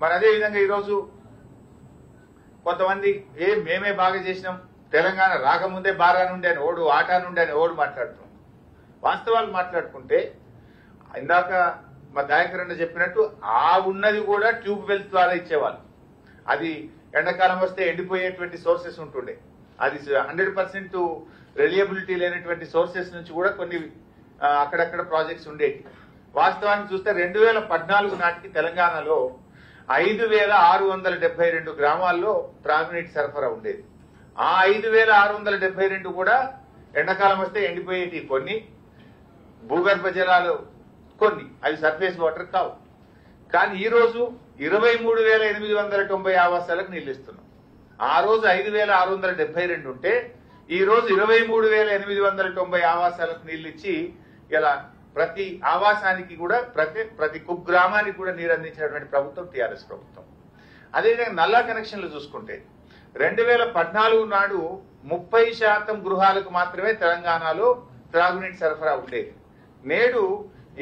మరి అదే విధంగా ఈరోజు కొంతమంది ఏ మేమే బాగా చేసినాం తెలంగాణ రాకముందే బారా నుండి అని ఓడు ఆటా నుండి అని ఓడు మాట్లాడుతున్నాం. వాస్తవాలు మాట్లాడుకుంటే ఇందాక మా దయాకర్ చెప్పినట్టు ఆ ఉన్నది కూడా ట్యూబ్ వెల్స్ ద్వారా ఇచ్చేవాళ్ళు. అది ఎండాకాలం వస్తే ఎండిపోయేటువంటి సోర్సెస్ ఉంటుండే. అది హండ్రెడ్ పర్సెంట్ రెలియబిలిటీ లేనటువంటి సోర్సెస్ నుంచి కూడా కొన్ని అక్కడక్కడ ప్రాజెక్ట్స్ ఉండేవి. వాస్తవానికి చూస్తే రెండు వేల పద్నాలుగు నాటికి తెలంగాణలో ఐదు వేల ఆరు వందల డెబ్బై రెండు గ్రామాల్లో త్రాగునీటి సరఫరా ఉండేది. ఆ ఐదు వేల ఆరు వందల డెబ్బై రెండు కూడా ఎండాకాలం వస్తే ఎండిపోయేటి కొన్ని. భూగర్భ జలాలు కొన్ని. అవి సర్ఫేస్ వాటర్ కావు. కానీ ఈ రోజు ఇరవై మూడు వేల ఎనిమిది వందల తొంభై ఆవాసాలకు నీళ్ళు ఇస్తున్నాం. ఆ రోజు ఐదు వేల ఆరు వందల డెబ్బై రెండు ఉంటే ఈ రోజు ఇరవై మూడు వేల ఎనిమిది వందల తొంభై ఆవాసాలకు నీళ్ళు ఇచ్చి ఇలా ప్రతి ఆవాసానికి కూడా ప్రతి ప్రతి కుగ్రామానికి కూడా నీరు అందించినటువంటి ప్రభుత్వం టీఆర్ఎస్ ప్రభుత్వం. అదేవిధంగా నల్లా కనెక్షన్లు చూసుకుంటే రెండు వేల పద్నాలుగు నాడు ముప్పై శాతం గృహాలకు మాత్రమే తెలంగాణలో త్రాగునీటి సరఫరా ఉండేది. నేడు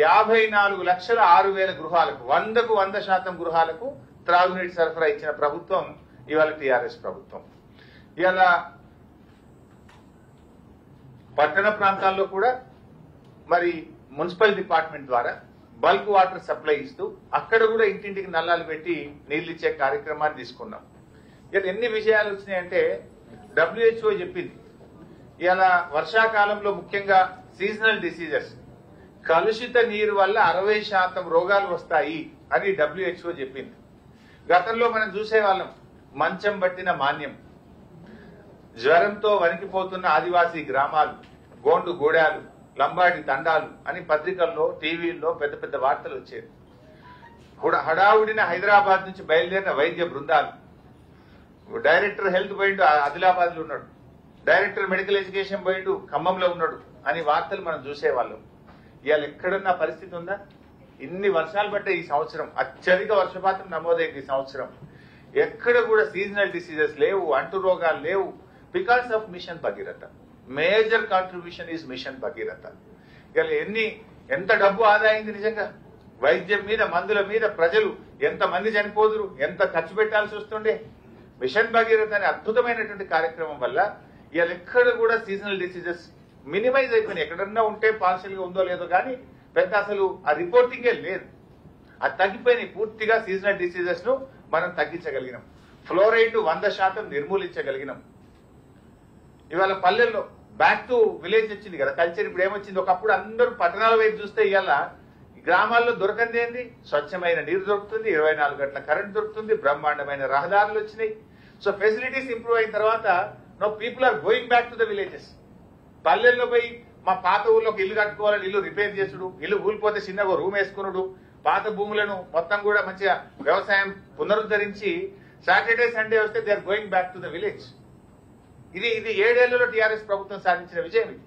యాభై నాలుగు లక్షల ఆరు వేల గృహాలకు వందకు వంద శాతం గృహాలకు త్రాగునీటి సరఫరా ఇచ్చిన ప్రభుత్వం ఇవాళ టీఆర్ఎస్ ప్రభుత్వం. ఇవాళ పట్టణ ప్రాంతాల్లో కూడా మరి మున్సిపల్ డిపార్ట్మెంట్ ద్వారా బల్క్ వాటర్ సప్లై ఇస్తూ అక్కడ కూడా ఇంటింటికి నల్లాలు పెట్టి నీళ్ళు ఇచ్చే కార్యక్రమాన్ని తీసుకున్నాం. ఇక ఎన్ని విషయాలు వచ్చినాయంటే డబ్ల్యూహెచ్ఓ చెప్పింది. ఇలా వర్షాకాలంలో ముఖ్యంగా సీజనల్ డిసీజెస్ కలుషిత నీరు వల్ల అరవై శాతం రోగాలు వస్తాయి అని డబ్ల్యూహెచ్ఓ చెప్పింది. గతంలో మనం చూసేవాళ్ళం మంచం పట్టిన మాన్యం. జ్వరంతో వణికిపోతున్న ఆదివాసీ గ్రామాలు గోండు గూడాలు లంబాడి తండాలు అని పత్రికల్లో టీవీల్లో పెద్ద పెద్ద వార్తలు వచ్చేవి. హడావుడిన హైదరాబాద్ నుంచి బయలుదేరిన వైద్య బృందాలు. డైరెక్టర్ హెల్త్ పోయిండు ఆదిలాబాద్లో ఉన్నాడు. డైరెక్టర్ మెడికల్ ఎడ్యుకేషన్ పోయిండు ఖమ్మంలో ఉన్నాడు అని వార్తలు మనం చూసేవాళ్ళం. ఇవాళ ఎక్కడున్న పరిస్థితి ఉందా? ఇన్ని వర్షాలు పడ్డాయి ఈ సంవత్సరం అత్యధిక వర్షపాతం నమోదైంది ఈ సంవత్సరం. ఎక్కడ కూడా సీజనల్ డిసీజెస్ లేవు అంటు రోగాలు లేవు. Because of mission Bhagiratha. Major contribution is mission Bhagiratha. ఇవాళ ఎన్ని ఎంత డబ్బు ఆదాయింది నిజంగా? వైద్యం మీద మందుల మీద ప్రజలు ఎంత మంది చనిపోదురు ఎంత ఖర్చు పెట్టాల్సి వస్తుండే? మిషన్ భగీరథ అనే అద్భుతమైనటువంటి కార్యక్రమం వల్ల ఇవాళ ఎక్కడ కూడా సీజనల్ డిసీజెస్ మినిమైజ్ అయిపోయినాయి. ఎక్కడన్నా ఉంటే పార్షల్గా ఉందో లేదో కానీ పెద్ద అసలు ఆ రిపోర్టింగే లేదు. అది తగ్గిపోయినాయి. పూర్తిగా సీజనల్ డిసీజెస్ను మనం తగ్గించగలిగినాం. ఫ్లోరైడ్ వంద శాతం నిర్మూలించగలిగినాం. ఇవాళ పల్లెల్లో బ్యాక్ టు విలేజ్ వచ్చింది కదా కల్చర్ ఇప్పుడు ఏమొచ్చింది? ఒకప్పుడు అందరూ పట్టణాల వైపు చూస్తే ఇవాళ గ్రామాల్లో దొరకంది ఏంది? స్వచ్ఛమైన నీరు దొరుకుతుంది ఇరవై నాలుగు గంటల కరెంట్ దొరుకుతుంది బ్రహ్మాండమైన రహదారులు వచ్చినాయి. సో ఫెసిలిటీస్ ఇంప్రూవ్ అయిన తర్వాత no people are going back to the villages పల్లెల్లో పోయి మా పాత ఊళ్ళో ఇల్లు కట్టుకోవాలని ఇల్లు రిపేర్ చేసుడు ఇల్లు కూలిపోతే చిన్నగా రూమ్ వేసుకునుడు పాత భూములను మొత్తం కూడా మంచిగా వ్యవసాయం పునరుద్ధరించి సాటర్డే సండే వస్తే they are going back to the village ఇది ఇది ఏడేళ్ళలో టీఆర్ఎస్ ప్రభుత్వం సాధించిన విజయం ఇది.